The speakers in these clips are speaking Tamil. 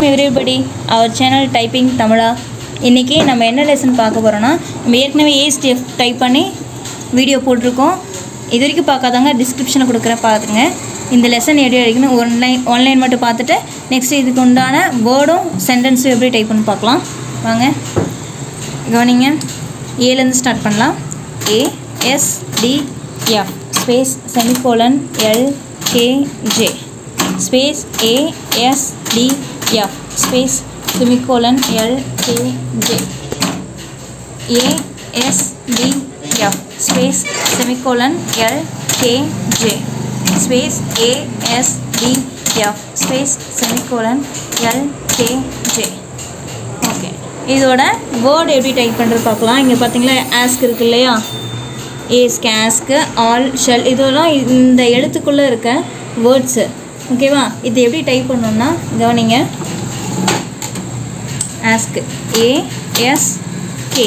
Welcome everybody our channel typing Tamizha இன்றைக்கி நம்ம என்ன லெசன் பார்க்க போகிறோன்னா நம்ம ஏற்கனவே ஏஸ்டிஎஃப் டைப் பண்ணி வீடியோ போட்டிருக்கோம். இது வரைக்கும் பார்க்காதாங்க டிஸ்கிரிப்ஷனை கொடுக்குறேன் பார்த்துங்க இந்த லெசன் எப்படி அடிக்கணும் ஒன்லைன் ஆன்லைன் மட்டும் பார்த்துட்டு நெக்ஸ்ட் இதுக்கு உண்டான வேர்டும் சென்டென்ஸும் எப்படி டைப் பண்ணி பார்க்கலாம். வாங்க. கவனிங்க. ஏலேருந்து ஸ்டார்ட் பண்ணலாம். A S D F space semicolon L K J space ASD F space semicolon L K J F space semicolon L K J space ASDF F space semicolon L K J okay இதோட வேர்டு எப்படி டைப் பண்ணுறது பார்க்கலாம். இங்கே பார்த்தீங்களா ஆஸ்க் இருக்கு இல்லையா? ஏஸ்க் ஆஸ்க்கு ஆல் ஷெல் இதெல்லாம் இந்த எழுத்துக்குள்ளே இருக்க வேர்ட்ஸு ஓகேவா? இது எப்படி டைப் பண்ணணும்னா கவனிங்க. Ask ASK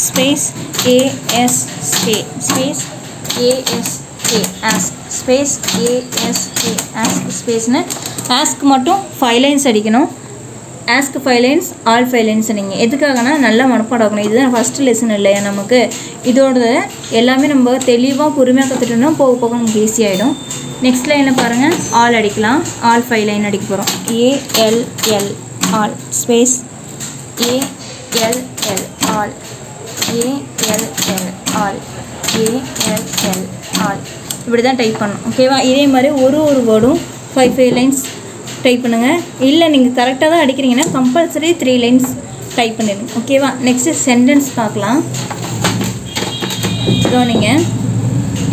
space AS K space ASK ask space AS K ask ஸ்பேஸ்னு ask மட்டும் ஃபைவ் லைன்ஸ் அடிக்கணும். Ask five lines all five lines நீங்கள் எதுக்காகனா நல்லா மனப்பாடம் ஆகணும் இதுதான் ஃபஸ்ட்டு லெசன் இல்லையா நமக்கு? இதோட எல்லாமே நம்ம தெளிவாக பொறுமையாக கற்றுட்டோம்னா போக போக நமக்கு ஈஸியாகிடும் நெக்ஸ்ட் லைனில் பாருங்கள் ஆல் அடிக்கலாம். ஆல் ஃபைவ் லைன் அடிக்க போகிறோம் ALL all space ALL all ALL all ALL all இப்படி தான் டைப் பண்ணணும். ஓகேவா இதே மாதிரி ஒரு ஒரு வேர்டும் ஃபைவ் ஃபைவ் லைன்ஸ் டைப் பண்ணுங்கள் இல்லை நீங்கள் கரெக்டாக தான் அடிக்கிறீங்கன்னா கம்பல்சரி த்ரீ லைன்ஸ் டைப் பண்ணிடுங்க. ஓகேவா நெக்ஸ்ட்டு சென்டென்ஸ் பார்க்கலாம். கவனிங்க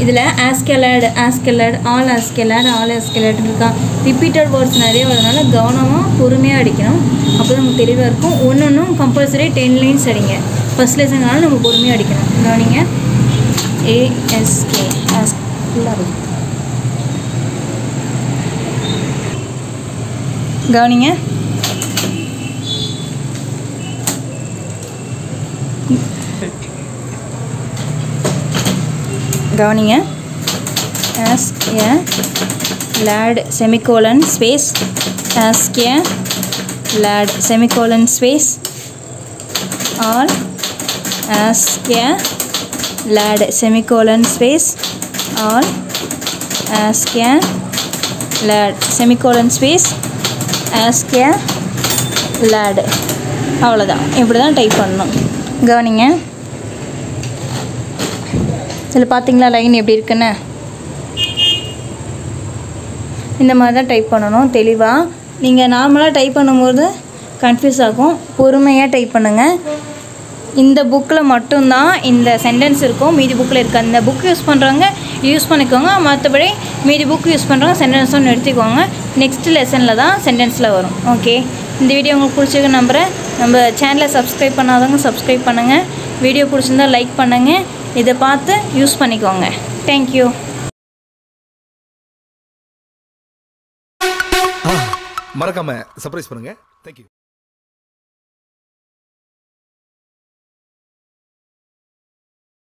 இதில் ஆஸ்கெலட் ஆஸ்கெலட் ஆல் ஆஸ்கெலட் ஆல் ஆஸ்கெலட் இருக்கா? ரிப்பீட்டட் வேர்ட்ஸ் நிறைய வரதுனால கவனமாக பொறுமையாக அடிக்கணும். அப்போ தான் நமக்கு தெளிவாக இருக்கும். ஒன்று ஒன்றும் கம்பல்சரி டென் லைன்ஸ் அடிங்க ஃபஸ்ட் லெசனால நம்ம பொறுமையாக அடிக்கணும். கவனிங்க ஏஎஸ்கே இருக்கும் கவனிங்க. கவனிங்க. Ask a lad semicolon space ask a lad semicolon space all ask a lad semicolon space all ask a lad semicolon space ask a lad அவ்வளோதான் இப்படி தான் டைப் பண்ணணும். கவனிங்க. இதில் பார்த்தீங்களா லைன் எப்படி இருக்குன்னு? இந்த மாதிரி தான் டைப் பண்ணணும் தெளிவாக நீங்கள் நார்மலாக டைப் பண்ணும்போது கன்ஃபியூஸ் ஆகும். பொறுமையாக டைப் பண்ணுங்கள் இந்த புக்கில் மட்டும்தான் இந்த சென்டென்ஸ் இருக்கும். மீதி புக்கில் இருக்க அந்த புக் யூஸ் பண்ணுறவங்க யூஸ் பண்ணிக்கோங்க. மற்றபடி மீதி புக் யூஸ் பண்ணுறவங்க சென்டென்ஸும் நிறுத்திக்கோங்க நெக்ஸ்ட் லெசனில் தான் சென்டென்ஸில் வரும். ஓகே இந்த வீடியோ உங்களுக்கு பிடிச்சிருக்க நம்புகிறேன் நம்ம சேனலை சப்ஸ்கிரைப் பண்ணாதவங்க சப்ஸ்கிரைப் பண்ணுங்கள் வீடியோ பிடிச்சிருந்தா லைக் பண்ணுங்கள் இதை பார்த்து யூஸ் பண்ணிக்கோங்க. தேங்க்யூ மறக்காமல் சர்ப்ரைஸ் பண்ணுங்கள் தேங்க்யூ